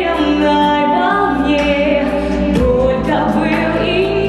riêng ngài bao nhiêu tôi đã yêu ý